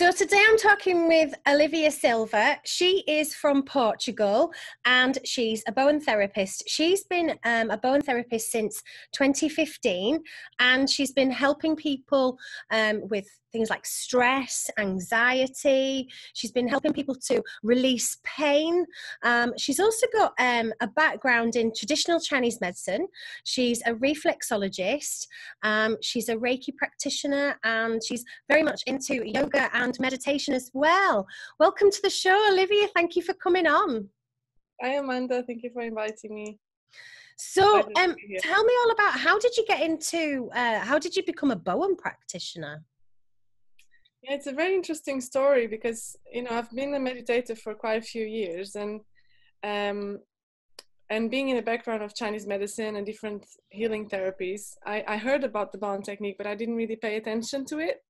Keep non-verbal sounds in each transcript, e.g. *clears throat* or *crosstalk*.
So today I'm talking with Olivia Silva. She is from Portugal and she's a Bowen therapist. She's been um, a Bowen therapist since 2015 and she's been helping people um, with things like stress, anxiety. She's been helping people to release pain. Um, she's also got um, a background in traditional Chinese medicine. She's a reflexologist. Um, she's a Reiki practitioner and she's very much into yoga and meditation as well. Welcome to the show, Olivia. Thank you for coming on. Hi, Amanda. Thank you for inviting me. So, um, tell me all about how did you get into, uh, how did you become a Bowen practitioner? Yeah, it's a very interesting story because you know I've been a meditator for quite a few years, and um, and being in the background of Chinese medicine and different healing therapies, I, I heard about the Bowen technique, but I didn't really pay attention to it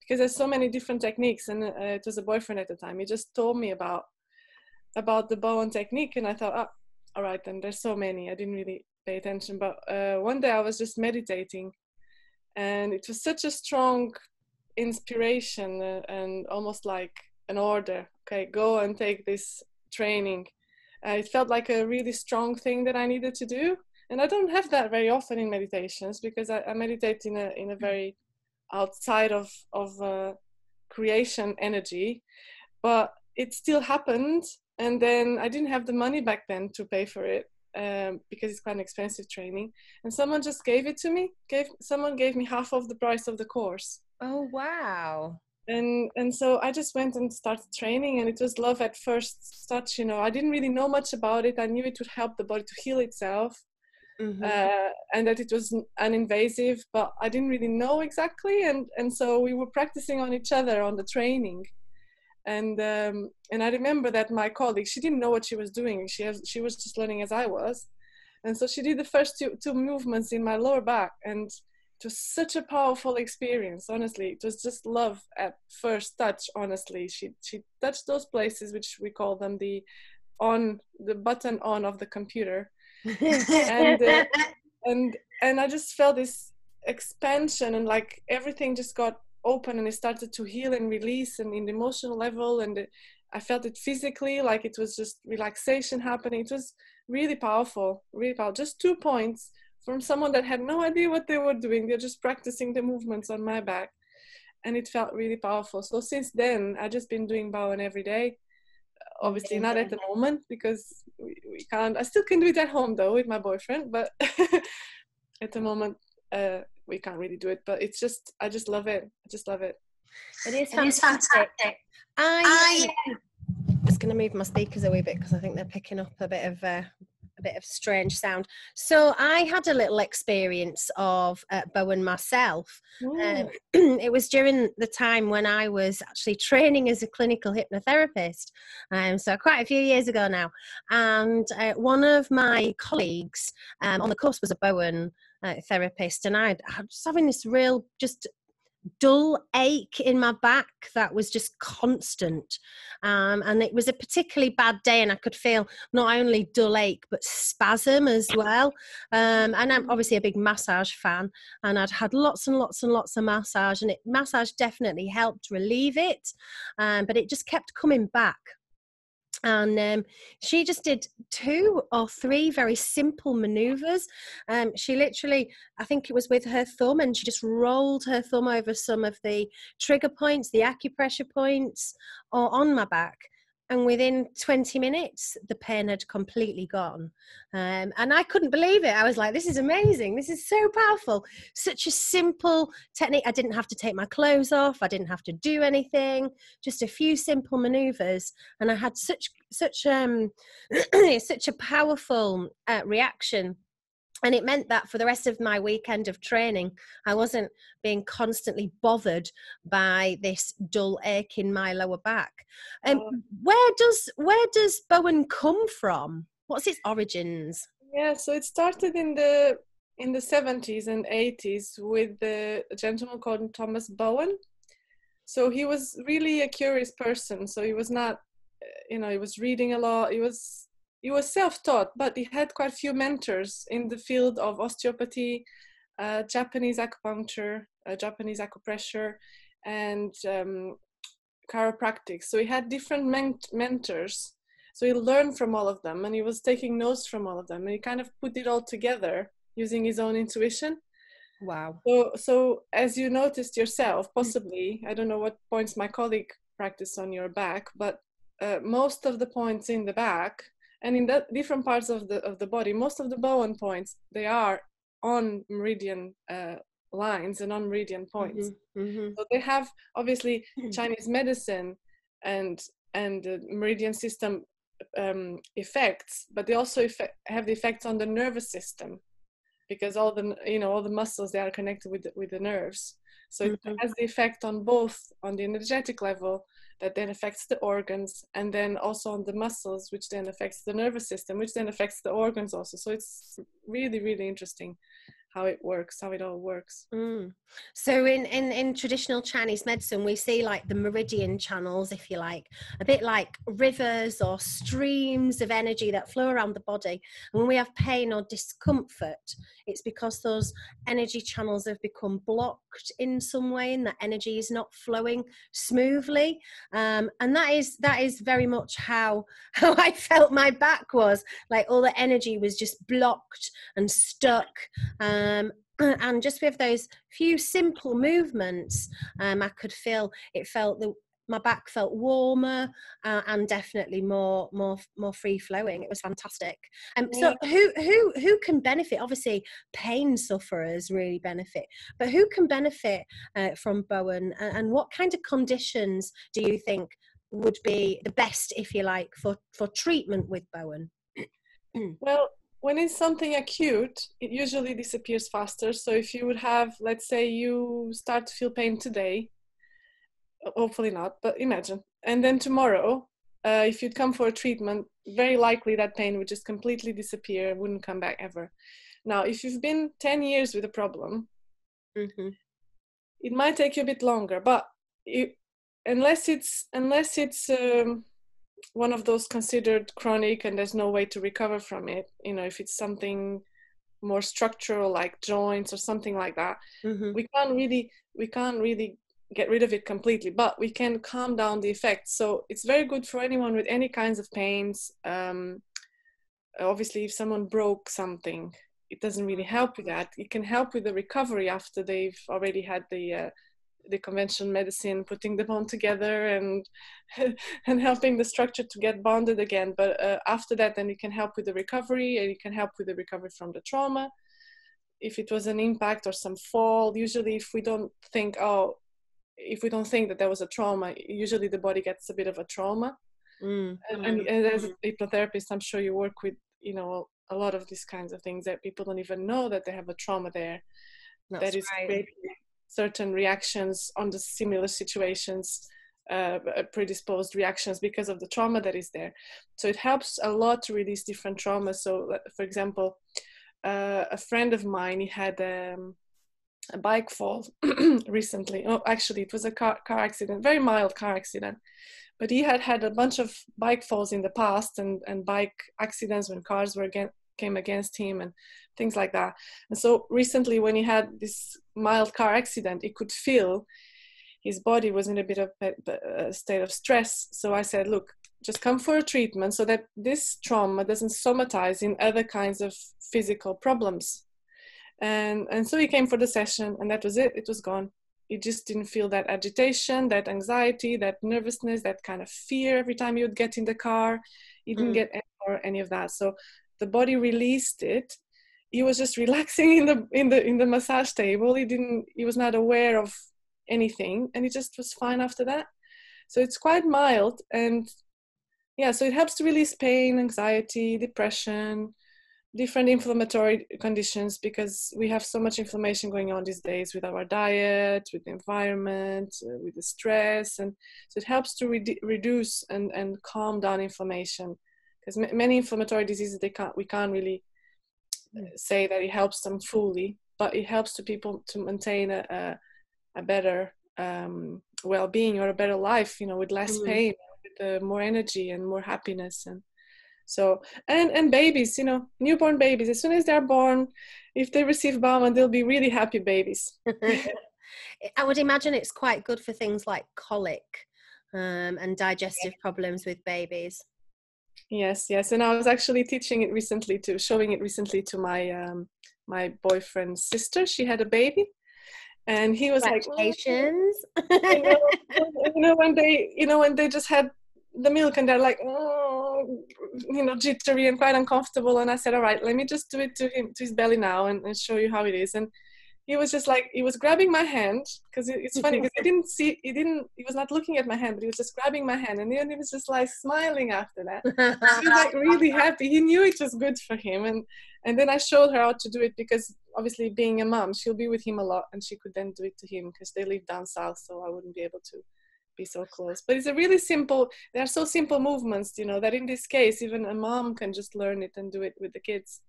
because there's so many different techniques. And uh, it was a boyfriend at the time. He just told me about about the Bowen technique, and I thought, oh, all right, then there's so many. I didn't really pay attention, but uh, one day I was just meditating, and it was such a strong inspiration uh, and almost like an order. Okay go and take this training. Uh, it felt like a really strong thing that i needed to do. And i don't have that very often in meditations because i, I meditate in a in a very outside of of uh, creation energy. But it still happened and then i didn't have the money back then to pay for it um, because it's quite an expensive training. And someone just gave it to me gave someone gave me half of the price of the course Oh wow. And and so I just went and started training and it was love at first touch, you know. I didn't really know much about it. I knew it would help the body to heal itself. Mm-hmm. Uh, and that it was uninvasive, but I didn't really know exactly. And and so we were practicing on each other on the training, and um, and I remember that my colleague she didn't know what she was doing. She has she was just learning as I was, and so she did the first two two movements in my lower back, and it was such a powerful experience honestly. It was just love at first touch honestly. She she touched those places which we call them the on the button on of the computer. And uh, *laughs* and and i just felt this expansion and like everything just got open and it started to heal and release and in the emotional level and it, i felt it physically like it was just relaxation happening. It was really powerful really powerful. Just two points from someone that had no idea what they were doing. They're just practicing the movements on my back. And it felt really powerful. So since then, I've just been doing Bowen every day. Obviously, not at the moment because we, we can't. I still can do it at home though with my boyfriend, but *laughs* at the moment, uh, we can't really do it. But it's just, I just love it. I just love it. It is fantastic. I, am just going to move my speakers a wee bit because I think they're picking up a bit of uh, a bit of strange sound. So I had a little experience of uh, Bowen myself. Um, *clears throat* it was during the time when I was actually training as a clinical hypnotherapist. Um, so quite a few years ago now. And uh, one of my colleagues um, on the course was a Bowen uh, therapist, and I, I was having this real just dull ache in my back that was just constant. Um, and it was a particularly bad day, and I could feel not only dull ache but spasm as well. Um, and I'm obviously a big massage fan, and I'd had lots and lots and lots of massage, and it massage definitely helped relieve it, um, but it just kept coming back and um, she just did two or three very simple maneuvers. Um, she literally, I think it was with her thumb, and she just rolled her thumb over some of the trigger points, the acupressure points, or on my back and within 20 minutes the pain had completely gone. Um, and i couldn't believe it. I was like this is amazing. This is so powerful. Such a simple technique. I didn't have to take my clothes off. I didn't have to do anything. Just a few simple maneuvers. And i had such such um *clears throat* such a powerful uh, reaction and it meant that for the rest of my weekend of training i wasn't being constantly bothered by this dull ache in my lower back. Um, oh. where does where does bowen come from? What's its origins? Yeah so it started in the in the 70s and 80s with the gentleman called thomas bowen. So he was really a curious person. So he was not you know he was reading a lot. He was he was self-taught, but he had quite a few mentors in the field of osteopathy, uh, Japanese acupuncture, uh, Japanese acupressure, and um, chiropractic. So he had different ment- mentors. So he learned from all of them and he was taking notes from all of them and he kind of put it all together using his own intuition. Wow. So, so as you noticed yourself, possibly, I don't know what points my colleague practiced on your back, but uh, most of the points in the back and in the different parts of the of the body, most of the Bowen points they are on meridian uh, lines and on meridian points. Mm-hmm, mm-hmm. So they have obviously hmm. Chinese medicine and and the meridian system um, effects, but they also effect, have the effects on the nervous system because all the you know all the muscles they are connected with the, with the nerves. So mm-hmm. it has the effect on both on the energetic level that then affects the organs and then also on the muscles which then affects the nervous system which then affects the organs also. So it's really really interesting how it works how it all works. Mm. so in, in in traditional chinese medicine we see like the meridian channels if you like a bit like rivers or streams of energy that flow around the body. And when we have pain or discomfort it's because those energy channels have become blocked in some way and that energy is not flowing smoothly. Um, and that is that is very much how *laughs* how i felt my back was. Like all the energy was just blocked and stuck. Um, *clears throat* and just with those few simple movements um, i could feel it felt the my back felt warmer uh, and definitely more more more free flowing. It was fantastic. Um, so who who who can benefit? Obviously pain sufferers really benefit but who can benefit uh, from bowen? And, and what kind of conditions do you think would be the best if you like for for treatment with bowen? Well when it's something acute, it usually disappears faster. So if you would have, let's say, you start to feel pain today, hopefully not, but imagine. And then tomorrow, uh, if you'd come for a treatment, very likely that pain would just completely disappear, wouldn't come back ever. Now, if you've been 10 years with a problem, mm-hmm. it might take you a bit longer, but it, unless it's unless it's um, one of those considered chronic and there's no way to recover from it, you know, if it's something more structural like joints or something like that, mm-hmm. we can't really we can't really get rid of it completely, but we can calm down the effects. So it's very good for anyone with any kinds of pains. Um, obviously, if someone broke something, it doesn't really help with that. It can help with the recovery after they've already had the uh, the conventional medicine, putting the bone together and *laughs* and helping the structure to get bonded again. But uh, after that, then you can help with the recovery, and you can help with the recovery from the trauma. If it was an impact or some fall, usually if we don't think, oh, if we don't think that there was a trauma, usually the body gets a bit of a trauma. Mm. And, and, and, as a hypnotherapist, I'm sure you work with, you know, a lot of these kinds of things that people don't even know that they have a trauma there. That's that is right. creating certain reactions on the similar situations, uh, predisposed reactions because of the trauma that is there. So it helps a lot to release different traumas. So, uh, for example, uh, a friend of mine, he had um, a bike fall *clears throat* recently. Oh, actually, it was a car, car accident, very mild car accident. But he had had a bunch of bike falls in the past and, and bike accidents when cars were again, came against him and things like that. And so recently, when he had this mild car accident, he could feel his body was in a bit of a state of stress. So I said, look, just come for a treatment so that this trauma doesn't somatize in other kinds of physical problems and and so he came for the session and that was it it was gone he just didn't feel that agitation that anxiety that nervousness that kind of fear every time he would get in the car he didn't mm. get any, or any of that so the body released it he was just relaxing in the in the in the massage table. He didn't he was not aware of anything and he just was fine after that. So it's quite mild and yeah so it helps to release pain anxiety depression different inflammatory conditions because we have so much inflammation going on these days with our diet, with the environment, uh, with the stress, and so it helps to re- reduce and, and calm down inflammation because m- many inflammatory diseases they can't we can't really uh, say that it helps them fully, but it helps to people to maintain a, a, a better um, well-being or a better life, you know, with less mm-hmm. pain, with uh, more energy and more happiness and so and and babies, you know, newborn babies. As soon as they're born, if they receive Bowen, they'll be really happy babies. *laughs* *laughs* I would imagine it's quite good for things like colic um, and digestive problems with babies. Yes, yes, and I was actually teaching it recently to showing it recently to my um, my boyfriend's sister. She had a baby, and he was like, Congratulations. you, know, *laughs* you know when they you know when they just had the milk and they're like oh, you know jittery and quite uncomfortable and i said all right let me just do it to him to his belly now and, and show you how it is and he was just like he was grabbing my hand because it's funny because he didn't see he didn't he was not looking at my hand but he was just grabbing my hand and then he was just like smiling after that. He was like really *laughs* happy. He knew it was good for him and and then i showed her how to do it because obviously being a mom she'll be with him a lot and she could then do it to him because they live down south so i wouldn't be able to be so close. But it's a really simple they are so simple movements you know that in this case even a mom can just learn it and do it with the kids.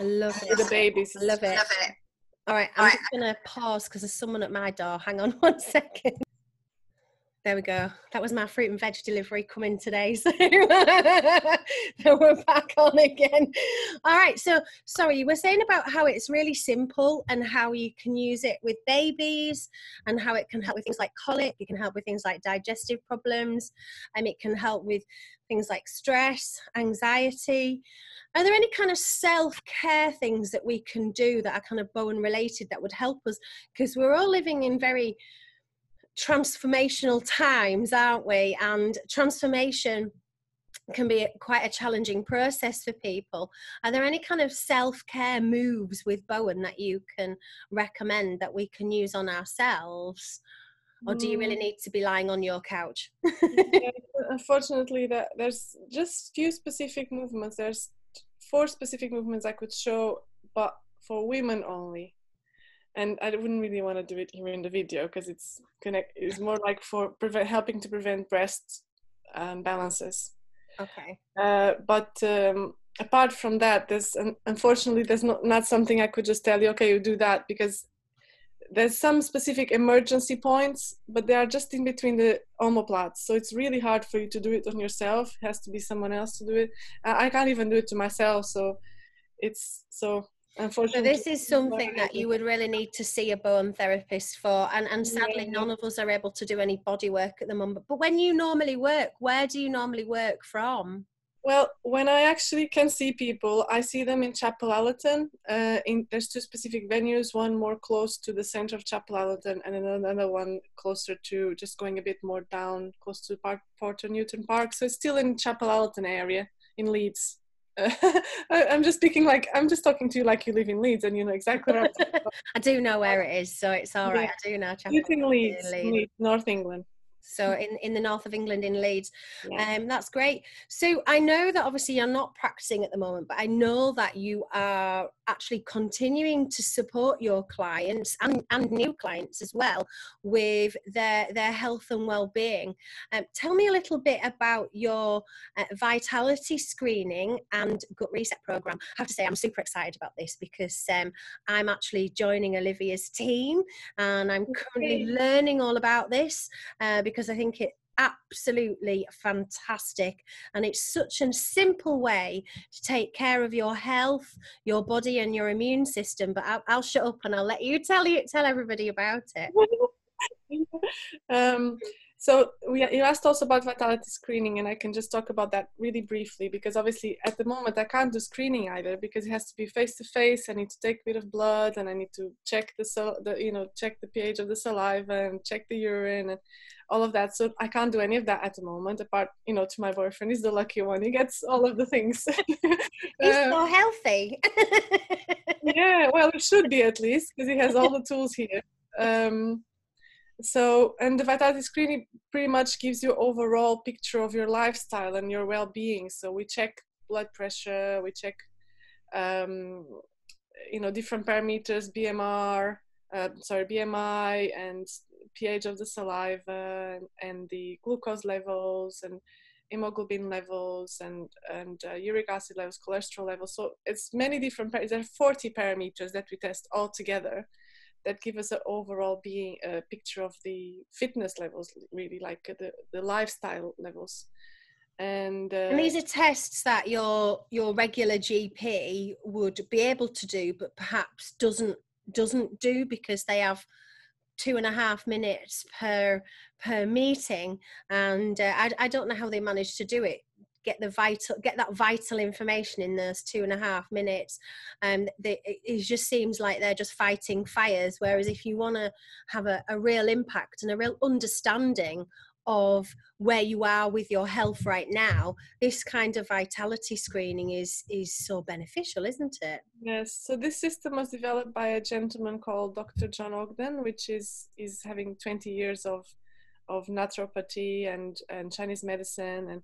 I love it. with the babies. I love it. All right, I'm just going to pause because there's someone at my door. Hang on *laughs* one second. There we go. That was my fruit and veg delivery coming today. *laughs* So, we're back on again. All right. So, sorry, you were saying about how it's really simple and how you can use it with babies and how it can help with things like colic. It can help with things like digestive problems. And it can help with things like stress, anxiety. Are there any kind of self care things that we can do that are kind of Bowen related that would help us? Because we're all living in very transformational times, aren't we? And transformation can be quite a challenging process for people. Are there any kind of self care moves with Bowen that you can recommend that we can use on ourselves? Or do you really Mm, need to be lying on your couch? *laughs* yeah, unfortunately that there's just few specific movements there's four specific movements i could show but for women only and i wouldn't really want to do it here in the video because it's connect it's more like for prevent helping to prevent breast um, balances. Okay. uh, but um, apart from that there's un- unfortunately there's not, not something i could just tell you okay you do that because there's some specific emergency points but they are just in between the omoplates so it's really hard for you to do it on yourself. It has to be someone else to do it. I, I can't even do it to myself so it's so So unfortunately this is something that you would really need to see a Bowen therapist for, and and sadly Yeah. none of us are able to do any body work at the moment. But when you normally work, where do you normally work from? Well, when I actually can see people, I see them in Chapel Allerton. Uh, in there's two specific venues, one more close to the center of Chapel Allerton, and then another one closer to just going a bit more down, close to Park, Potternewton Park. So it's still in Chapel Allerton area in Leeds. *laughs* I, I'm just speaking like I'm just talking to you like you live in Leeds and you know exactly what I'm talking about. *laughs* I do know where it is, so it's all right. Yeah. I do know. Chapel It's in Leeds, Leeds. Leeds, North England. So in, in the north of England, in Leeds, Yeah. um, that's great. So I know that obviously you're not practicing at the moment, but I know that you are actually continuing to support your clients and, and new clients as well with their their health and well-being. Um, tell me a little bit about your uh, vitality screening and gut reset program. I have to say I'm super excited about this because um, I'm actually joining Olivia's team and I'm currently learning all about this uh, because I think it absolutely fantastic and it's such a simple way to take care of your health your body and your immune system but I'll, I'll shut up and I'll let you tell you tell everybody about it. *laughs* Um, so we, you asked also about vitality screening, and I can just talk about that really briefly because obviously at the moment I can't do screening either because it has to be face to face. I need to take a bit of blood, and I need to check the, sal- the you know check the pH of the saliva and check the urine and all of that. So I can't do any of that at the moment. Apart, you know, to my boyfriend, he's the lucky one. He gets all of the things. *laughs* he's Uh, so healthy yeah, well, it should be at least because he has *laughs* all the tools here. Um, so, and the vitality screening pretty much gives you overall picture of your lifestyle and your well-being. So we check blood pressure, we check, um, you know, different parameters, BMR, uh, sorry, BMI, and pH of the saliva, and, and the glucose levels, and hemoglobin levels and and uh, uric acid levels cholesterol levels so it's many different there are 40 parameters that we test all together that give us an overall being a picture of the fitness levels really like uh, the, the lifestyle levels. And, uh, and these are tests that your your regular gp would be able to do but perhaps doesn't doesn't do because they have two and a half minutes per per meeting. And uh, I, I don't know how they manage to do it get the vital get that vital information in those two and a half minutes. And um, it just seems like they're just fighting fires whereas if you want to have a, a real impact and a real understanding of where you are with your health right now this kind of vitality screening is is so beneficial isn't it? Yes so this system was developed by a gentleman called dr john ogden which is is having 20 years of of naturopathy and and chinese medicine and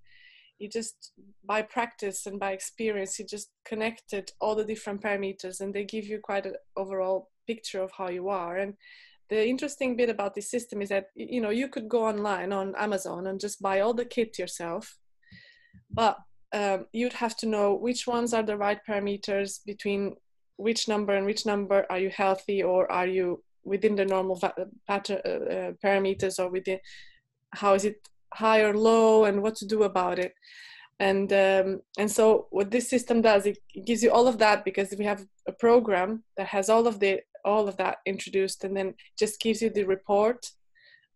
he just by practice and by experience he just connected all the different parameters and they give you quite an overall picture of how you are. And the interesting bit about this system is that you know you could go online on amazon and just buy all the kit yourself but um, you'd have to know which ones are the right parameters between which number and which number are you healthy or are you within the normal pattern, uh, uh, parameters or within how is it high or low and what to do about it. And um, and so what this system does it, it gives you all of that because we have a program that has all of the all of that introduced and then just gives you the report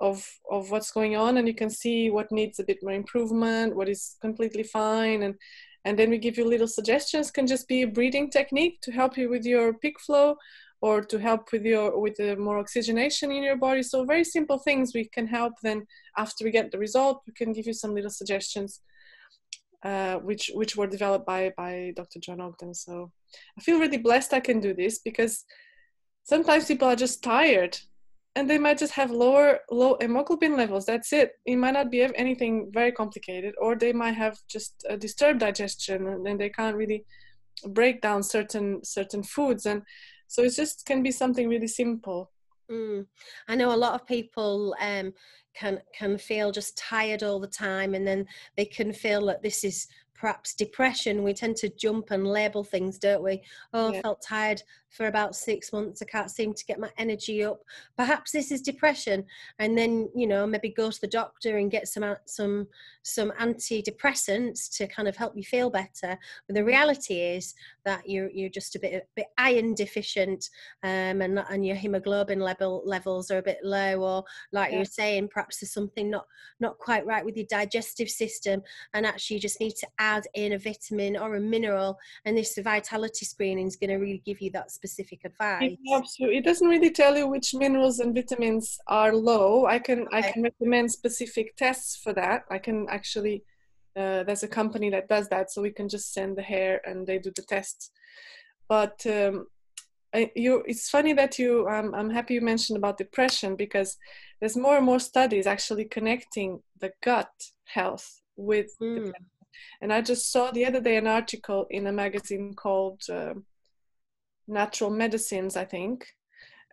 of of what's going on and you can see what needs a bit more improvement what is completely fine. And and then we give you little suggestions can just be a breathing technique to help you with your peak flow or to help with your with the more oxygenation in your body. So very simple things we can help then after we get the result we can give you some little suggestions uh, which which were developed by by dr john ogden. So i feel really blessed i can do this because sometimes people are just tired and they might just have lower low hemoglobin levels. That's it. It might not be anything very complicated or they might have just a disturbed digestion and then they can't really break down certain certain foods. And so it just can be something really simple mm. i know a lot of people um, can can feel just tired all the time and then they can feel that this is perhaps depression we tend to jump and label things don't we oh yeah. i felt tired for about six months i can't seem to get my energy up perhaps this is depression and then you know maybe go to the doctor and get some some some antidepressants to kind of help you feel better but the reality is that you're you're just a bit a bit iron deficient um, and and your hemoglobin level levels are a bit low or like yeah. you're saying perhaps there's something not not quite right with your digestive system and actually you just need to add in a vitamin or a mineral and this vitality screening is going to really give you that specific advice. absolutely. It doesn't really tell you which minerals and vitamins are low. I can okay. i can recommend specific tests for that. I can actually uh, there's a company that does that so we can just send the hair and they do the tests. But um, I, you, it's funny that you um, i'm happy you mentioned about depression because there's more and more studies actually connecting the gut health with mm. And I just saw the other day an article in a magazine called uh, Natural Medicines, I think,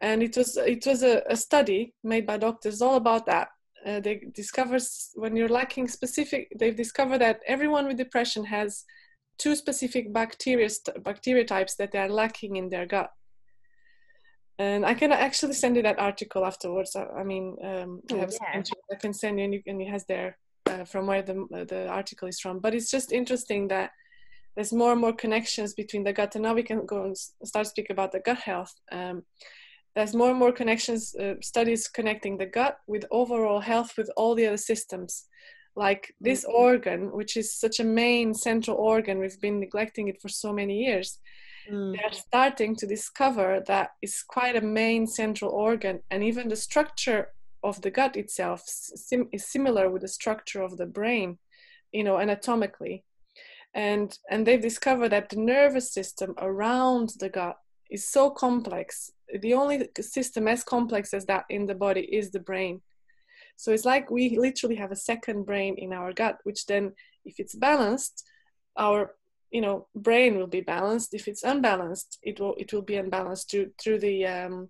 and it was it was a, a study made by doctors all about that. Uh, they discover when you're lacking specific. They've discovered that everyone with depression has two specific bacteria bacteria types that they are lacking in their gut. And I can actually send you that article afterwards. I, I mean, um, I, have yeah. I can send you, and, you, and it has there uh, from where the, the article is from. But it's just interesting that there's more and more connections between the gut, and now we can go and start speak about the gut health. Um, there's more and more connections, uh, studies connecting the gut with overall health with all the other systems. Like this mm-hmm. organ, which is such a main central organ, we've been neglecting it for so many years. Mm. They're starting to discover that it's quite a main central organ, and even the structure of the gut itself sim- is similar with the structure of the brain, you know, anatomically. And, and they've discovered that the nervous system around the gut is so complex. The only system as complex as that in the body is the brain. So it's like we literally have a second brain in our gut, which then, if it's balanced, our you know brain will be balanced. If it's unbalanced, it will it will be unbalanced through through the um,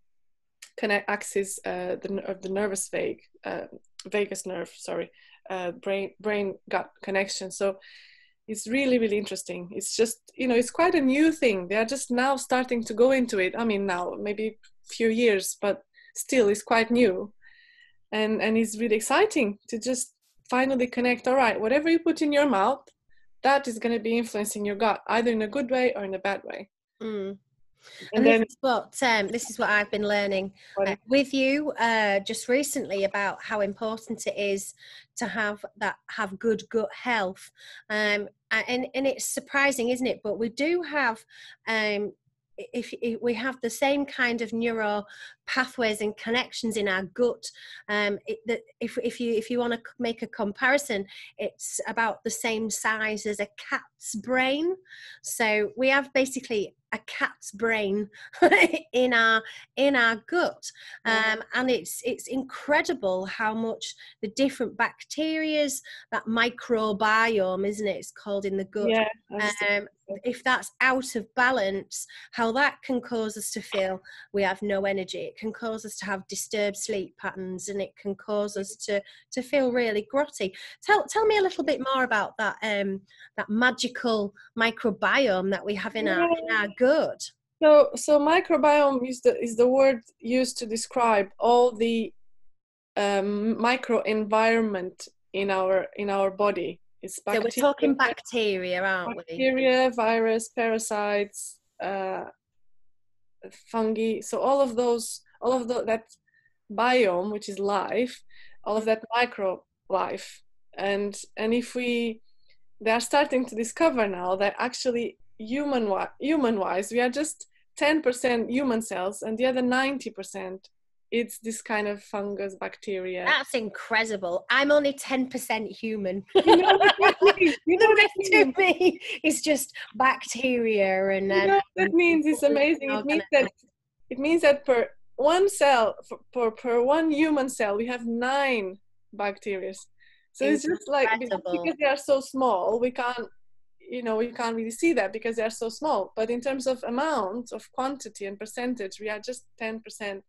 connect axis uh, the, of the nervous vague, uh, vagus nerve, sorry, uh, brain brain gut connection. So it's really really interesting. It's just you know it's quite a new thing. They are just now starting to go into it. I mean now maybe a few years, but still it's quite new, and and it's really exciting to just finally connect. All right, whatever you put in your mouth, that is going to be influencing your gut either in a good way or in a bad way. Mm. And, and this is what um, this is what I've been learning uh, with you uh, just recently about how important it is to have that have good gut health. Um, and and it's surprising, isn't it? But we do have um, if, if, we have the same kind of neural pathways and connections in our gut um, it, that if, if you if you want to make a comparison it's about the same size as a cat's brain so we have basically a cat's brain *laughs* in our in our gut. Um, and it's it's incredible how much the different bacterias that microbiome isn't it? It's called in the gut. Yeah, um, if that's out of balance how that can cause us to feel we have no energy. It can cause us to have disturbed sleep patterns and it can cause us to to feel really grotty. Tell tell me a little bit more about that um that magical microbiome that we have in our in our good. So, so microbiome is the is the word used to describe all the um, microenvironment in our in our body. It's bacteria, so we're talking bacteria, aren't bacteria, we? Bacteria, virus, parasites, uh, fungi. So all of those, all of the, that biome, which is life, all of that micro life, and and if we, they are starting to discover now that actually human human wise we are just 10% human cells and the other 90% it's this kind of fungus bacteria. That's incredible. I'm only 10% human. You know the rest of me is just bacteria and you know um, that means? It's amazing. It means that it means that per one cell per, per one human cell we have nine bacteria. So it's, it's just like because they are so small we can't you know you can't really see that because they're so small. But in terms of amount of quantity and percentage we are just 10%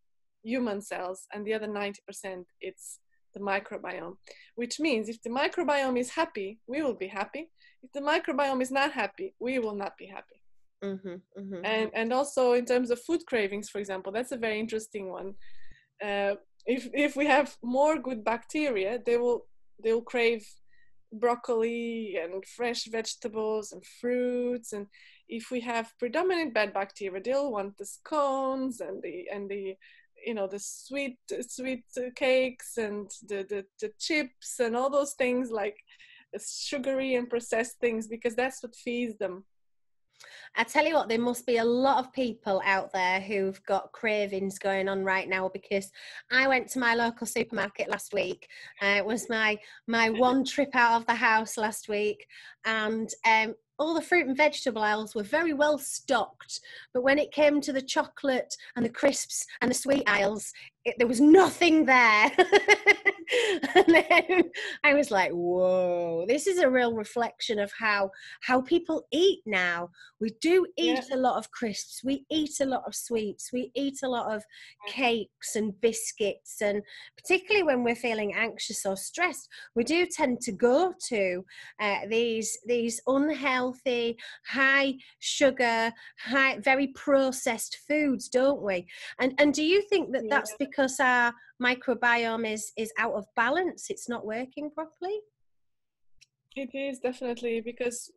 human cells and the other 90% it's the microbiome. Which means if the microbiome is happy we will be happy. If the microbiome is not happy we will not be happy. Mm-hmm, mm-hmm. and and also in terms of food cravings for example that's a very interesting one. Uh, if if we have more good bacteria they will they will crave broccoli and fresh vegetables and fruits. And if we have predominant bad bacteria they'll want the scones and the and the you know the sweet sweet cakes and the, the, the chips and all those things like sugary and processed things because that's what feeds them I tell you what, there must be a lot of people out there who've got cravings going on right now because I went to my local supermarket last week. Uh, it was my my one trip out of the house last week, and um, all the fruit and vegetable aisles were very well stocked. But when it came to the chocolate and the crisps and the sweet aisles, it, there was nothing there. *laughs* *laughs* and then I was like, whoa, this is a real reflection of how how people eat now. We do eat yeah. a lot of crisps, we eat a lot of sweets, we eat a lot of cakes and biscuits, and particularly when we're feeling anxious or stressed, we do tend to go to uh, these these unhealthy, high sugar, high very processed foods, don't we? And and do you think that yeah. that's because our microbiome is is out of balance it's not working properly? It is definitely because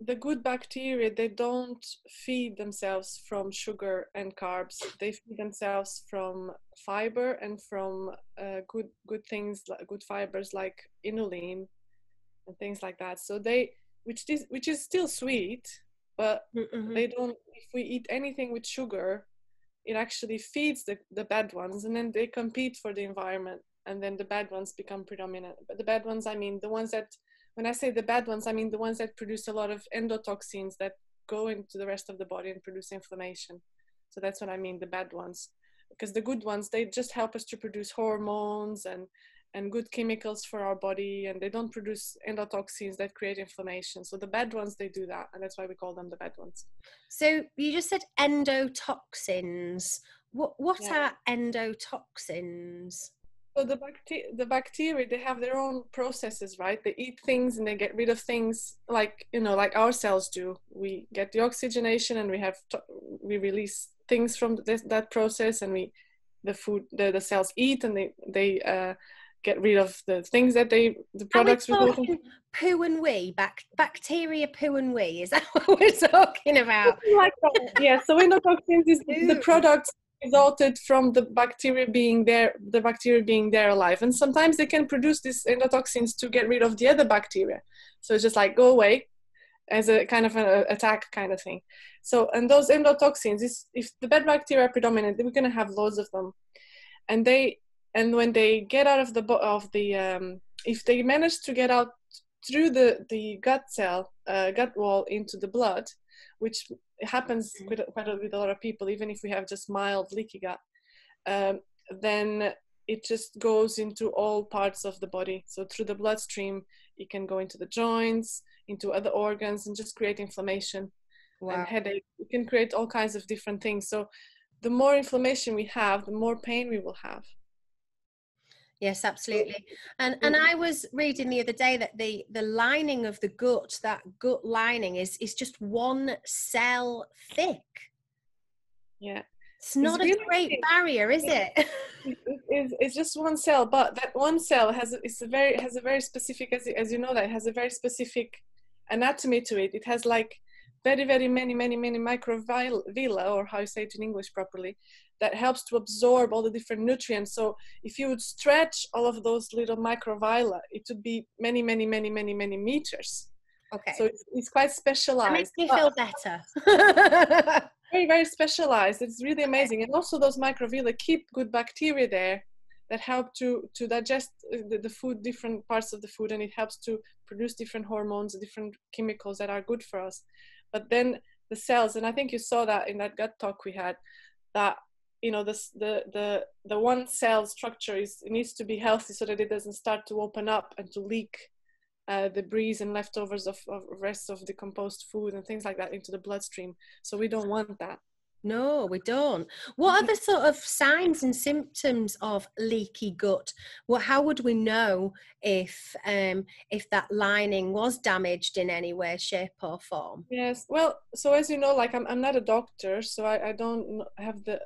the good bacteria they don't feed themselves from sugar and carbs. They feed themselves from fiber and from uh, good good things like good fibers like inulin and things like that. So they which is which is still sweet but mm-hmm. they don't if we eat anything with sugar it actually feeds the, the bad ones and then they compete for the environment and then the bad ones become predominant. But the bad ones i mean the ones that when i say the bad ones i mean the ones that produce a lot of endotoxins that go into the rest of the body and produce inflammation. So that's what i mean the bad ones. Because the good ones they just help us to produce hormones and and good chemicals for our body and they don't produce endotoxins that create inflammation. So the bad ones they do that and that's why we call them the bad ones. So you just said endotoxins. What what yeah. are endotoxins? So the bacteria the bacteria they have their own processes right? They eat things and they get rid of things like you know like our cells do. We get the oxygenation and we have to- we release things from this, that process and we the food the, the cells eat and they they uh, get rid of the things that they the products we talking poo and wee back bacteria poo and wee is that *laughs* what we're talking about? Like yeah so endotoxins is *laughs* the products resulted from the bacteria being there the bacteria being there alive. And sometimes they can produce these endotoxins to get rid of the other bacteria. So it's just like go away as a kind of an attack kind of thing. So and those endotoxins is if the bad bacteria are predominant we're going to have loads of them. And they and when they get out of the of the um, if they manage to get out through the the gut cell uh, gut wall into the blood which happens mm-hmm. quite, quite a, with a lot of people even if we have just mild leaky gut um, then it just goes into all parts of the body so through the bloodstream it can go into the joints into other organs and just create inflammation wow. and headache it can create all kinds of different things so the more inflammation we have the more pain we will have Yes, absolutely. And and I was reading the other day that the the lining of the gut, that gut lining is is just one cell thick. Yeah. It's not it's a great thick. barrier, is *laughs* it? It's, it's just one cell, but that one cell has it's a very has a very specific as as you know that has a very specific anatomy to it. It has like very very many many many microvilli or how you say it in English properly that helps to absorb all the different nutrients. So if you would stretch all of those little microvilli, it would be many, many, many, many, many meters. Okay. So it's, it's quite specialized. That makes me feel better. *laughs* *laughs* very, very specialized. It's really amazing. And also those microvilli keep good bacteria there that help to, to digest the, the food, different parts of the food, and it helps to produce different hormones, different chemicals that are good for us. But then the cells, and I think you saw that in that gut talk we had, that you know the the the one cell structure is needs to be healthy so that it doesn't start to open up and to leak uh, debris and leftovers of, of rest of decomposed food and things like that into the bloodstream. So we don't want that no, we don't. What are the sort of signs and symptoms of leaky gut? Well, how would we know if um, if that lining was damaged in any way, shape, or form? Yes. Well, so as you know, like I'm, I'm not a doctor, so I, I don't have the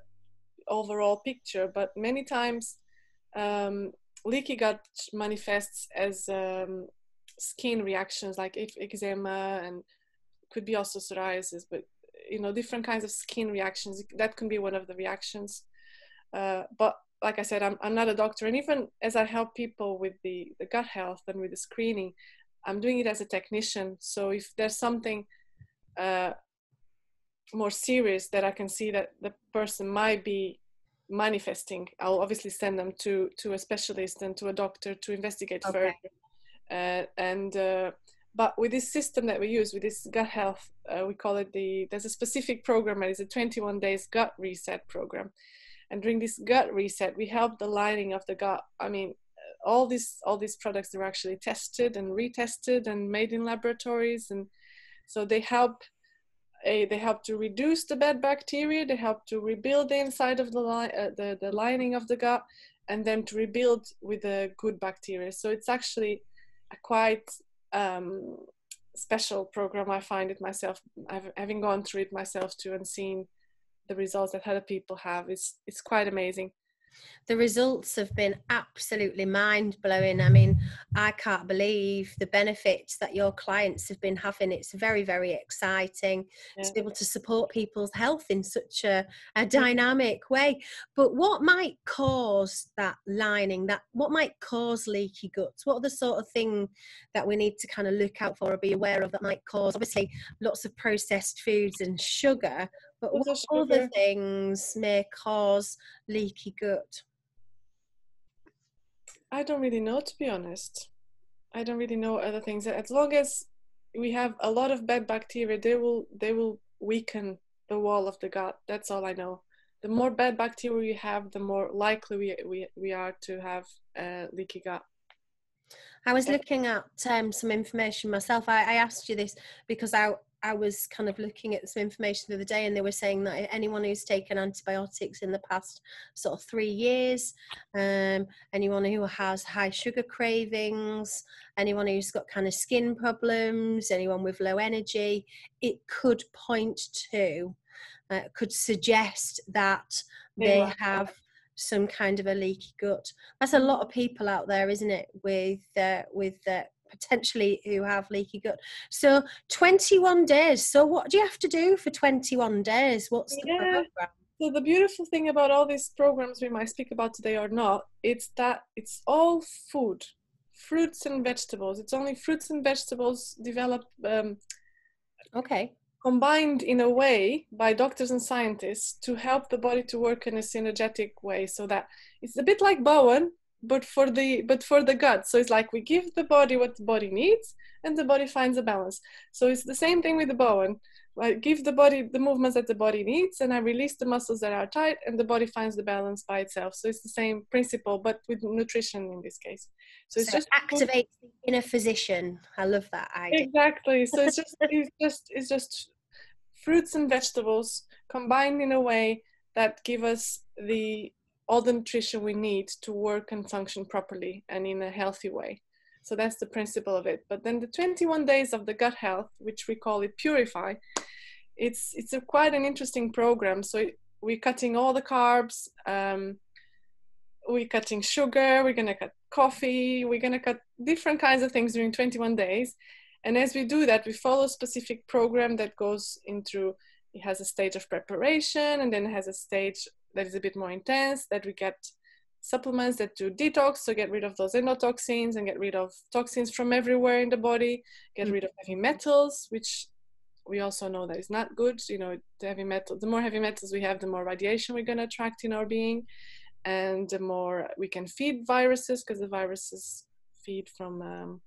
overall picture, but many times um, leaky gut manifests as um, skin reactions like eczema and could be also psoriasis, but you know different kinds of skin reactions. That can be one of the reactions. Uh, but like I said, I'm, I'm not a doctor, and even as I help people with the, the gut health and with the screening, I'm doing it as a technician. So if there's something uh, more serious that I can see that the person might be manifesting, I'll obviously send them to to a specialist and to a doctor to investigate okay. further. Uh, and uh, but with this system that we use with this gut health, uh, we call it the. There's a specific program. It's a 21 days gut reset program, and during this gut reset, we help the lining of the gut. I mean, all these all these products are actually tested and retested and made in laboratories, and so they help they help to reduce the bad bacteria, they help to rebuild the inside of the, li- uh, the, the lining of the gut, and then to rebuild with the good bacteria. So it's actually a quite um, special program. I find it myself, I've, having gone through it myself too and seen the results that other people have, it's, it's quite amazing the results have been absolutely mind blowing. I mean, I can't believe the benefits that your clients have been having. It's very, very exciting yeah. to be able to support people's health in such a, a dynamic way. But what might cause that lining? That what might cause leaky guts? What are the sort of thing that we need to kind of look out for or be aware of that might cause? Obviously, lots of processed foods and sugar, but what other things may cause leaky gut? I don't really know, to be honest. I don't really know other things. As long as we have a lot of bad bacteria, they will they will weaken the wall of the gut. That's all I know. The more bad bacteria we have, the more likely we we, we are to have a leaky gut. I was looking at um, some information myself. I, I, asked you this because I, I was kind of looking at some information the other day, and they were saying that anyone who's taken antibiotics in the past sort of three years, um, anyone who has high sugar cravings, anyone who's got kind of skin problems, anyone with low energy, it could point to, uh, could suggest that they have some kind of a leaky gut. That's a lot of people out there, isn't it? With uh, with uh, potentially who have leaky gut. So 21 days. So what do you have to do for 21 days? What's the yeah. program? So the beautiful thing about all these programs we might speak about today or not, it's that it's all food, fruits and vegetables. It's only fruits and vegetables developed. Um, okay combined in a way by doctors and scientists to help the body to work in a synergetic way so that it's a bit like bowen but for the but for the gut so it's like we give the body what the body needs and the body finds a balance so it's the same thing with the bowen I give the body the movements that the body needs and I release the muscles that are tight and the body finds the balance by itself. So it's the same principle, but with nutrition in this case. So it's so just activate the inner physician. I love that idea. Exactly. So it's *laughs* just it's just it's just fruits and vegetables combined in a way that give us the all the nutrition we need to work and function properly and in a healthy way. So that's the principle of it. But then the 21 days of the gut health, which we call it Purify, it's it's a quite an interesting program. So it, we're cutting all the carbs, um, we're cutting sugar, we're gonna cut coffee, we're gonna cut different kinds of things during 21 days. And as we do that, we follow a specific program that goes into it has a stage of preparation and then has a stage that is a bit more intense that we get supplements that do detox so get rid of those endotoxins and get rid of toxins from everywhere in the body get rid of heavy metals which we also know that is not good you know the heavy metal the more heavy metals we have the more radiation we're going to attract in our being and the more we can feed viruses because the viruses feed from um,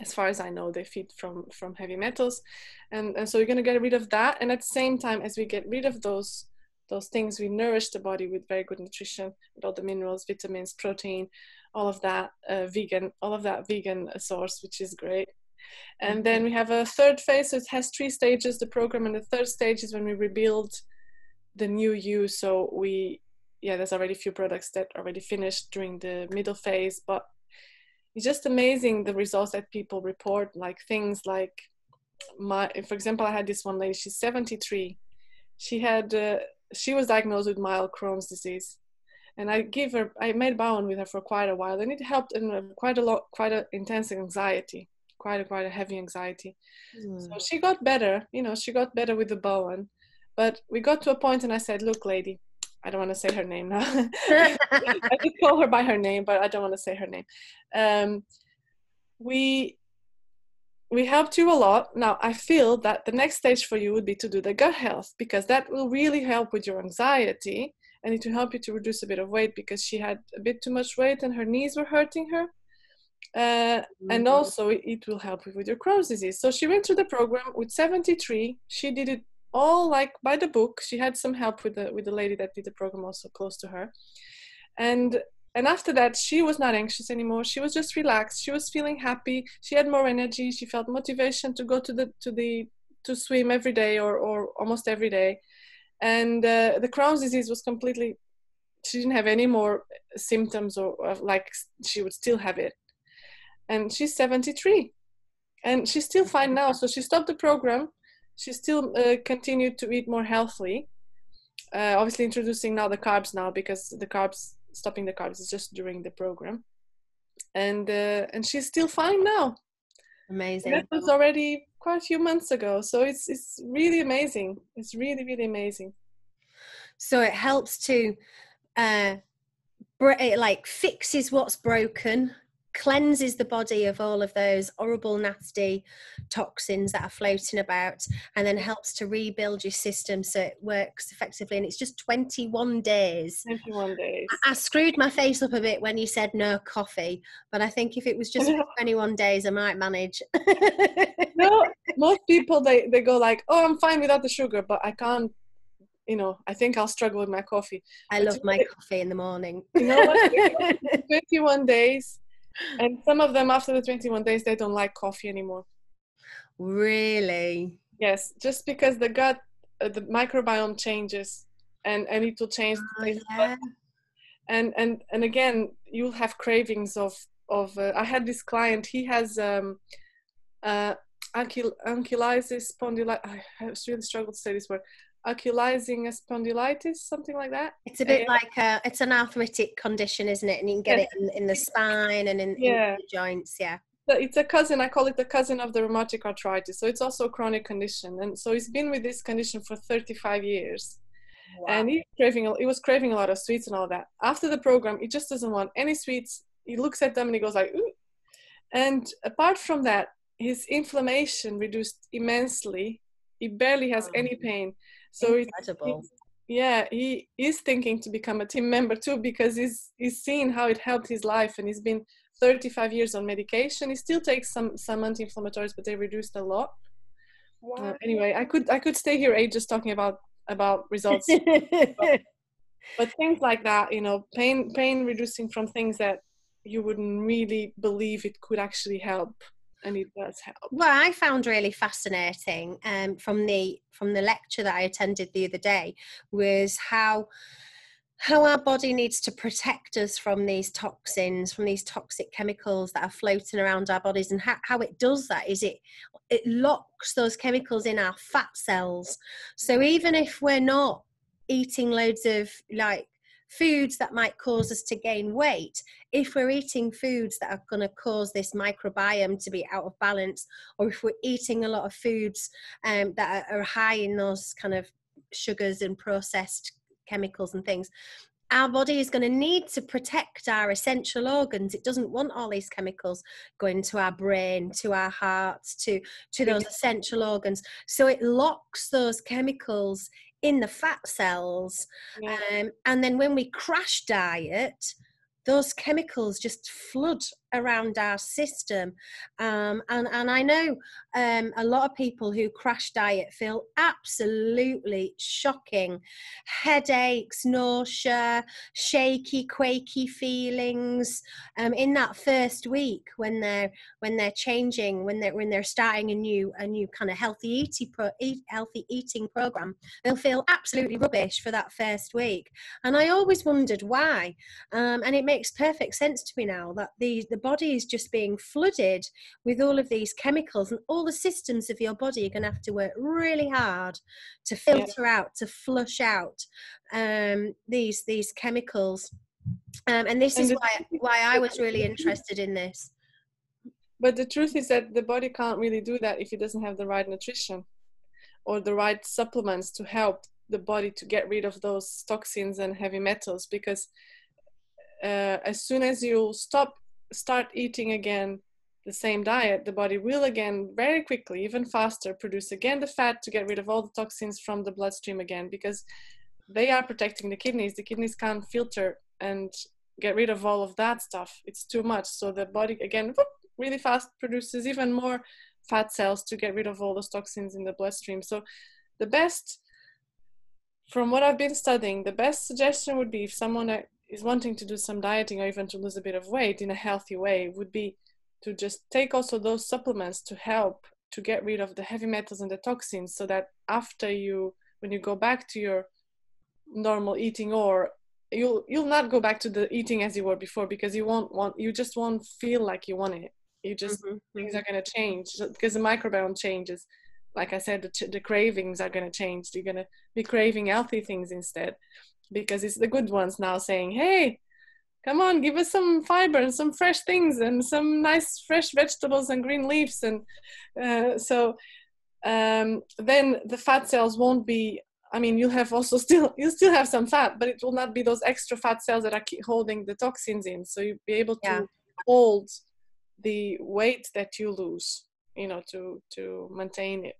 as far as I know, they feed from from heavy metals, and and so we're going to get rid of that. And at the same time, as we get rid of those those things, we nourish the body with very good nutrition, with all the minerals, vitamins, protein, all of that uh, vegan, all of that vegan source, which is great. And then we have a third phase. So it has three stages. The program, and the third stage is when we rebuild the new you. So we yeah, there's already a few products that already finished during the middle phase, but it's just amazing the results that people report like things like my for example i had this one lady she's 73 she had uh, she was diagnosed with mild crohn's disease and i gave her i made bowen with her for quite a while and it helped in quite a lot quite an intense anxiety quite a quite a heavy anxiety mm. so she got better you know she got better with the bowen but we got to a point and i said look lady I don't want to say her name now. *laughs* I did call her by her name, but I don't want to say her name. Um, we we helped you a lot. Now I feel that the next stage for you would be to do the gut health because that will really help with your anxiety and it will help you to reduce a bit of weight because she had a bit too much weight and her knees were hurting her. Uh, mm-hmm. And also, it will help you with your Crohn's disease. So she went through the program with 73. She did it all like by the book. She had some help with the with the lady that did the program also close to her, and and after that she was not anxious anymore. She was just relaxed. She was feeling happy. She had more energy. She felt motivation to go to the to the to swim every day or or almost every day, and uh, the Crohn's disease was completely. She didn't have any more symptoms or, or like she would still have it, and she's 73 and she's still fine now so she stopped the program she still uh, continued to eat more healthily. Uh, obviously, introducing now the carbs now because the carbs stopping the carbs is just during the program, and uh, and she's still fine now. Amazing. that was already quite a few months ago, so it's it's really amazing. It's really really amazing. So it helps to, uh, it like fixes what's broken cleanses the body of all of those horrible, nasty toxins that are floating about, and then helps to rebuild your system so it works effectively. And it's just 21 days. 21 days. I, I screwed my face up a bit when you said no coffee, but I think if it was just *laughs* 21 days, I might manage. *laughs* no, most people they, they go like, oh, I'm fine without the sugar, but I can't you know, I think I'll struggle with my coffee. I love my coffee in the morning. You know what? *laughs* 21 days, and some of them after the 21 days they don't like coffee anymore. Really? Yes just because the gut uh, the microbiome changes and and it will change oh, yeah. and and and again you'll have cravings of of uh, i had this client he has um uh ankyl- ankylosis spondylitis i really struggle to say this word ankylosing spondylitis, something like that. It's a bit like a, it's an arthritic condition, isn't it? And you can get it in, in the spine and in, yeah. in the joints. Yeah. It's a cousin. I call it the cousin of the rheumatic arthritis. So it's also a chronic condition, and so he's been with this condition for 35 years. Wow. And he's craving. He was craving a lot of sweets and all that. After the program, he just doesn't want any sweets. He looks at them and he goes like, Ooh. and apart from that, his inflammation reduced immensely. He barely has oh. any pain. So Incredible. yeah, he is thinking to become a team member too because he's he's seen how it helped his life and he's been 35 years on medication. He still takes some some anti-inflammatories, but they reduced a lot. Wow. Uh, anyway, I could I could stay here ages talking about about results, but, *laughs* but things like that, you know, pain pain reducing from things that you wouldn't really believe it could actually help does help. I found really fascinating um, from the from the lecture that I attended the other day was how how our body needs to protect us from these toxins from these toxic chemicals that are floating around our bodies and how, how it does that is it it locks those chemicals in our fat cells so even if we're not eating loads of like foods that might cause us to gain weight. If we're eating foods that are going to cause this microbiome to be out of balance or if we're eating a lot of foods um, that are, are high in those kind of sugars and processed chemicals and things our body is going to need to protect our essential organs. It doesn't want all these chemicals going to our brain to our hearts to to those essential organs. So it locks those chemicals in the fat cells. Yeah. Um, and then when we crash diet, those chemicals just flood around our system. Um, and, and I know um, a lot of people who crash diet feel absolutely shocking headaches, nausea, shaky, quaky feelings um, in that first week when they're when they're changing, when they're when they're starting a new a new kind of healthy eating pro, eat, healthy eating program. They'll feel absolutely rubbish for that first week, and I always wondered why. Um, and it makes perfect sense to me now that the the body is just being flooded with all of these chemicals, and all the systems of your body are going to have to work really hard to filter yeah. out, to flush out um, these these chemicals. Um, and this and is why why I was really interested in this. But the truth is that the body can't really do that if it doesn't have the right nutrition or the right supplements to help the body to get rid of those toxins and heavy metals because uh, as soon as you stop start eating again the same diet, the body will again very quickly, even faster, produce again the fat to get rid of all the toxins from the bloodstream again because they are protecting the kidneys. The kidneys can't filter and get rid of all of that stuff. It's too much. So the body again whoop, really fast produces even more fat cells to get rid of all those toxins in the bloodstream. So the best from what I've been studying, the best suggestion would be if someone uh, is wanting to do some dieting or even to lose a bit of weight in a healthy way would be to just take also those supplements to help to get rid of the heavy metals and the toxins so that after you when you go back to your normal eating or you'll you'll not go back to the eating as you were before because you won't want you just won't feel like you want it. You just mm-hmm. things are going to change because the microbiome changes. Like i said the, the cravings are going to change. You're going to be craving healthy things instead because it's the good ones now saying, hey, come on, give us some fiber and some fresh things and some nice fresh vegetables and green leaves. And uh, so um, then the fat cells won't be. I mean, you have also *laughs* still you still have some fat, but it will not be those extra fat cells that are holding the toxins in. So you'll be able to yeah. hold the weight that you lose, you know, to to maintain it.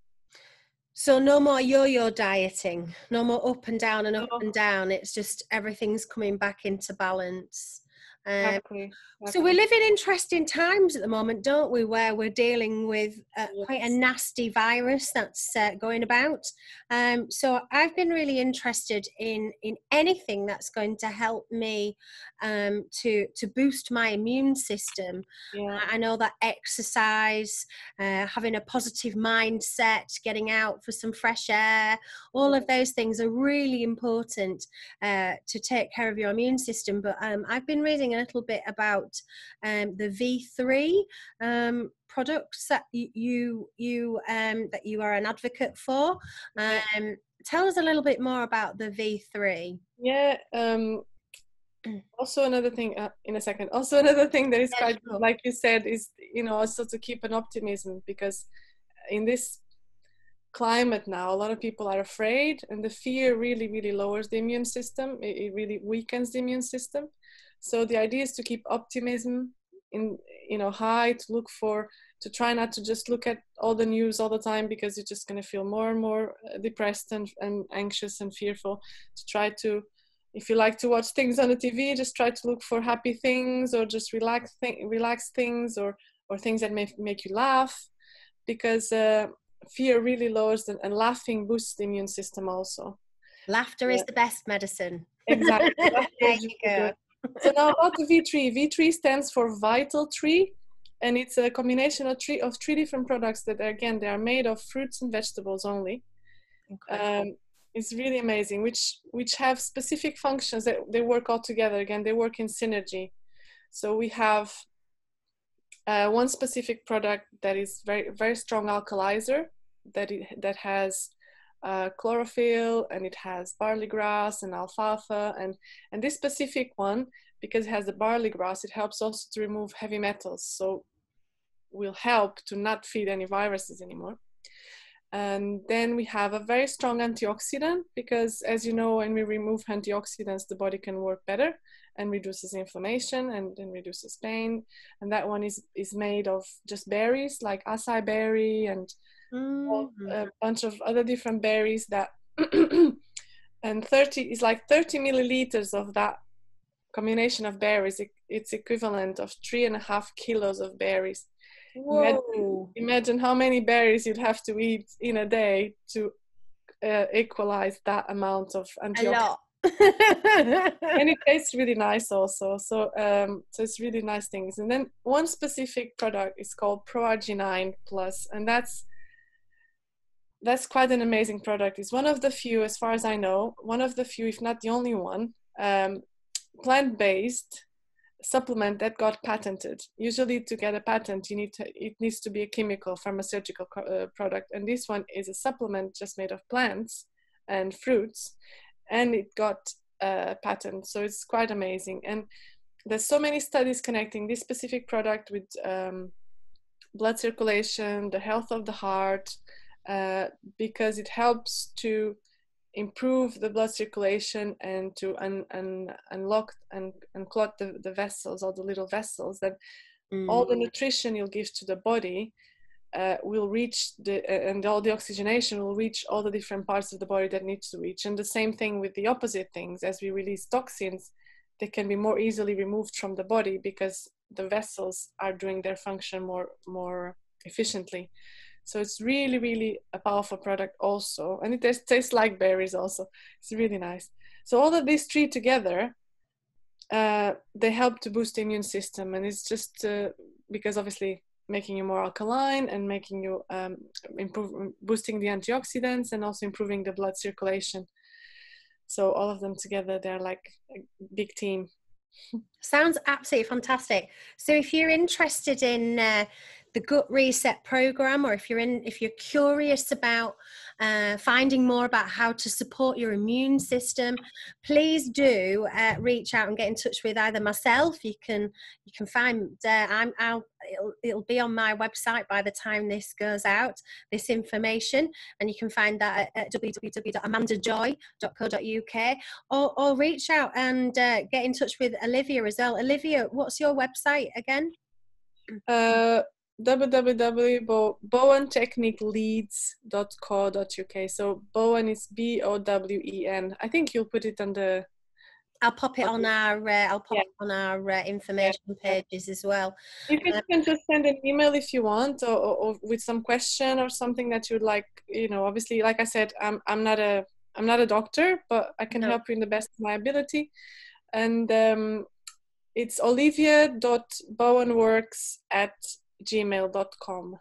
So no more yo-yo dieting, no more up and down and up and down. It's just everything's coming back into balance. Um, exactly. So we live in interesting times at the moment, don't we? Where we're dealing with uh, yes. quite a nasty virus that's uh, going about. Um, so I've been really interested in in anything that's going to help me um, to to boost my immune system. Yeah. I know that exercise, uh, having a positive mindset, getting out for some fresh air, all of those things are really important uh, to take care of your immune system. But um, I've been reading a little bit about um, the V3 um, products that you you um, that you are an advocate for. Um, tell us a little bit more about the V3. Yeah. Um, *clears throat* also another thing uh, in a second also another thing that is yeah, quite sure. like you said is you know also to keep an optimism because in this climate now a lot of people are afraid and the fear really really lowers the immune system it, it really weakens the immune system so the idea is to keep optimism in you know high to look for to try not to just look at all the news all the time because you're just going to feel more and more uh, depressed and, and anxious and fearful to try to if you like to watch things on the TV, just try to look for happy things or just relax, th- relax things or, or things that may make you laugh because uh, fear really lowers the, and laughing boosts the immune system also. Laughter yeah. is the best medicine. Exactly. *laughs* there you go. So now about the V3. V3 stands for Vital Tree and it's a combination of three, of three different products that are, again, they are made of fruits and vegetables only. Um, is really amazing which which have specific functions that they work all together again they work in synergy so we have uh, one specific product that is very very strong alkalizer that it, that has uh, chlorophyll and it has barley grass and alfalfa and and this specific one because it has the barley grass it helps also to remove heavy metals so will help to not feed any viruses anymore and then we have a very strong antioxidant because as you know, when we remove antioxidants, the body can work better and reduces inflammation and, and reduces pain. And that one is, is made of just berries like acai berry and mm-hmm. a bunch of other different berries that *clears throat* and 30 is like 30 milliliters of that combination of berries. It, it's equivalent of three and a half kilos of berries. Imagine, imagine, how many berries you'd have to eat in a day to uh, equalize that amount of antioxidants. *laughs* and it tastes really nice also. So um, so it's really nice things. And then one specific product is called ProArgi9 Plus, and that's that's quite an amazing product. It's one of the few, as far as I know, one of the few, if not the only one, um, plant-based supplement that got patented. Usually, to get a patent, you need to it needs to be a chemical pharmaceutical uh, product, and this one is a supplement just made of plants and fruits, and it got a patent. So it's quite amazing. And there's so many studies connecting this specific product with um, blood circulation, the health of the heart, uh, because it helps to improve the blood circulation and to un, un, unlock and unclog the, the vessels all the little vessels that mm. all the mm. nutrition you'll give to the body uh, will reach the uh, and all the oxygenation will reach all the different parts of the body that needs to reach and the same thing with the opposite things as we release toxins they can be more easily removed from the body because the vessels are doing their function more more efficiently so it's really, really a powerful product also. And it tastes, tastes like berries also. It's really nice. So all of these three together, uh, they help to boost the immune system. And it's just uh, because obviously making you more alkaline and making you um, improve, boosting the antioxidants and also improving the blood circulation. So all of them together, they're like a big team. Sounds absolutely fantastic. So if you're interested in uh, the gut reset program or if you're in if you're curious about uh, finding more about how to support your immune system please do uh, reach out and get in touch with either myself. You can you can find uh, i'm I'll, it'll, it'll be on my website by the time this goes out this information and you can find that at, www.amandajoy.co.uk or, or reach out and uh, get in touch with olivia as well. Olivia what's your website again? Uh www.bowentechniqueleeds.co.uk. So Bowen is B O W E N. I think you'll put it on the. I'll pop it on our. Uh, I'll pop yeah. it on our uh, information yeah. pages as well. You can, um, just send an email if you want, or, or, or, with some question or something that you'd like. You know, obviously, like I said, I'm I'm not a I'm not a doctor, but I can no. help you in the best of my ability. And um, it's olivia.bowenworks at gmail.com.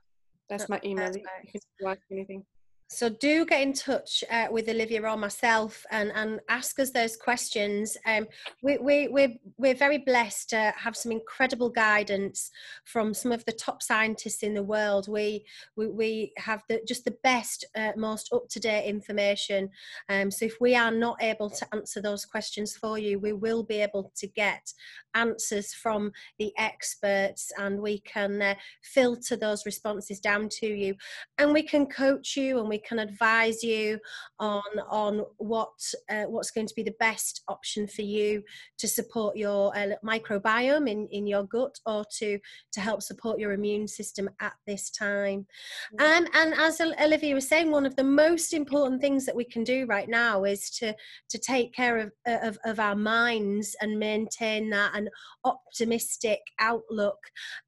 That's my email That's if you want anything. So do get in touch uh, with Olivia or myself and, and ask us those questions. Um, we, we, we're, we're very blessed to have some incredible guidance from some of the top scientists in the world. We, we, we have the, just the best, uh, most up-to-date information. Um, so if we are not able to answer those questions for you, we will be able to get answers from the experts and we can uh, filter those responses down to you and we can coach you and we can advise you on on what uh, what's going to be the best option for you to support your uh, microbiome in in your gut or to to help support your immune system at this time mm-hmm. and and as olivia was saying one of the most important things that we can do right now is to to take care of of, of our minds and maintain that and optimistic outlook.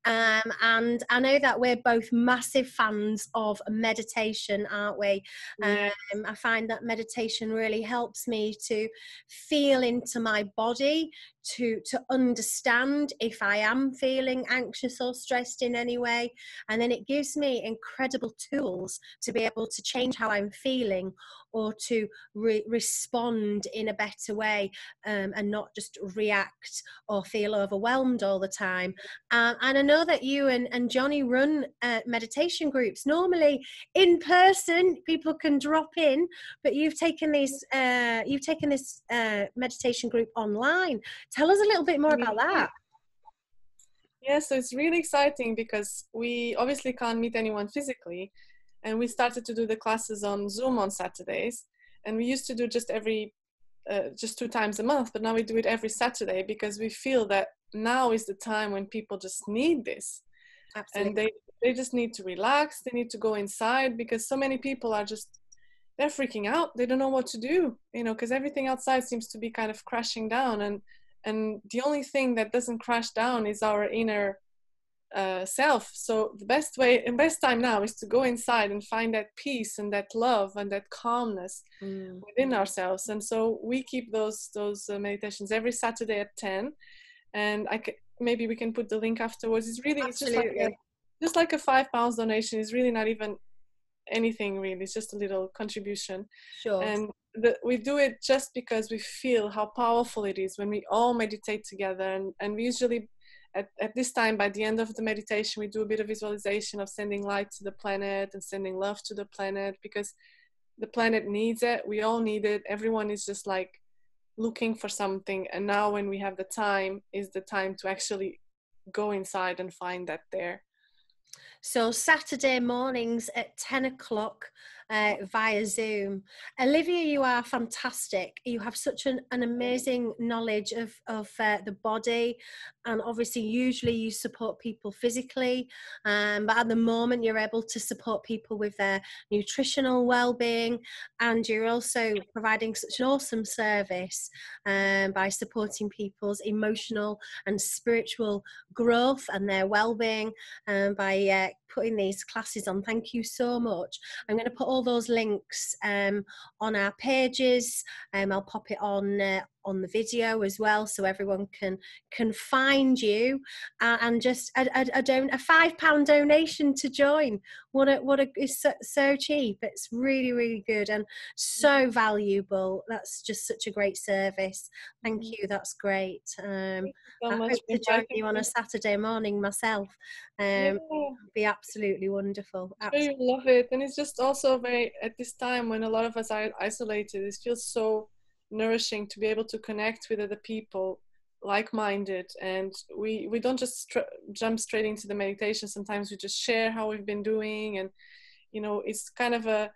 Um, and I know that we're both massive fans of meditation, aren't we? Yeah. Um, I find that meditation really helps me to feel into my body, to to understand if i am feeling anxious or stressed in any way and then it gives me incredible tools to be able to change how i'm feeling or to re- respond in a better way um, and not just react or feel overwhelmed all the time. Um, and I know that you and, and Johnny run uh, meditation groups. Normally in person, people can drop in, but you've taken these uh, you've taken this uh, meditation group online. Tell us a little bit more about that. Yeah, so it's really exciting because we obviously can't meet anyone physically, and we started to do the classes on zoom on saturdays and we used to do just every uh, just two times a month but now we do it every saturday because we feel that now is the time when people just need this Absolutely. and they they just need to relax they need to go inside because so many people are just they're freaking out they don't know what to do you know because everything outside seems to be kind of crashing down and and the only thing that doesn't crash down is our inner uh, self. So the best way and best time now is to go inside and find that peace and that love and that calmness mm. within ourselves. And so we keep those those uh, meditations every Saturday at ten. And I c- maybe we can put the link afterwards. It's really it's just like a, just like a five pounds donation. It's really not even anything really. It's just a little contribution. Sure. And the, we do it just because we feel how powerful it is when we all meditate together and, and we usually at, at this time, by the end of the meditation, we do a bit of visualization of sending light to the planet and sending love to the planet because the planet needs it. We all need it. Everyone is just like looking for something. And now, when we have the time, is the time to actually go inside and find that there. So, Saturday mornings at 10 o'clock, uh, via Zoom. Olivia, you are fantastic. You have such an, an amazing knowledge of, of uh, the body, and obviously, usually you support people physically, um, but at the moment, you're able to support people with their nutritional well being, and you're also providing such an awesome service um, by supporting people's emotional and spiritual growth and their well being um, by uh, putting these classes on. Thank you so much. I'm going to put all those links um, on our pages. Um, I'll pop it on uh, on the video as well so everyone can can find you. Uh, and just a, a, a, don- a five pound donation to join. What a what a is so, so, cheap. It's really really good and so valuable. That's just such a great service. Thank mm. you. That's great. Um so i hope to join you on a saturday morning myself. Um yeah. be absolutely wonderful. Absolutely. I love it. And it's just also very at this time when a lot of us are isolated it feels so nourishing to be able to connect with other people like-minded. And we we don't just str- jump straight into the meditation. Sometimes we just share how we've been doing and you know it's kind of a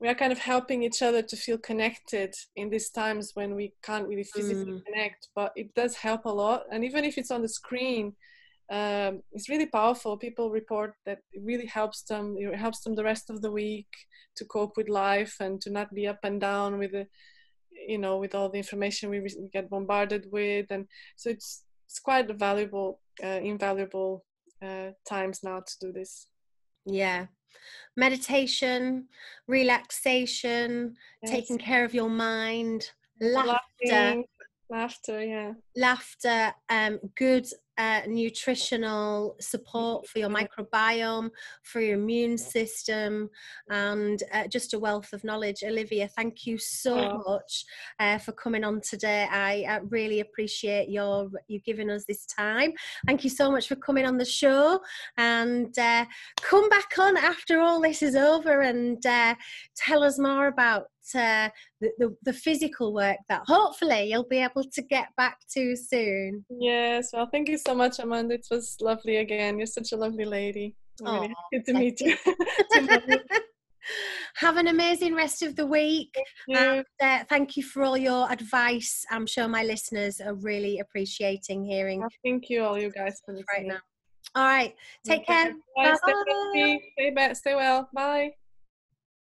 we are kind of helping each other to feel connected in these times when we can't really physically mm. connect but it does help a lot. And even if it's on the screen um, it's really powerful. People report that it really helps them it helps them the rest of the week to cope with life and to not be up and down with the you know with all the information we get bombarded with and so it's it's quite a valuable uh, invaluable uh, times now to do this. Yeah. Meditation relaxation yes. taking care of your mind laughter. laughter yeah. Laughter um good uh, nutritional support for your microbiome, for your immune system, and uh, just a wealth of knowledge. Olivia, thank you so oh. much uh, for coming on today. I uh, really appreciate your you giving us this time. Thank you so much for coming on the show, and uh, come back on after all this is over and uh, tell us more about uh, the, the, the, physical work that hopefully you'll be able to get back to soon. Yes, well, thank you so much, Amanda. It was lovely again. You're such a lovely lady. I'm really happy *laughs* to meet you. *laughs* Have an amazing rest of the week. Thank you. And, uh, thank you for all your advice. I'm sure my listeners are really appreciating hearing. Well, thank you, all you guys, for listening. right now. All right. Take care. Bye. Stay, stay, stay well. Bye.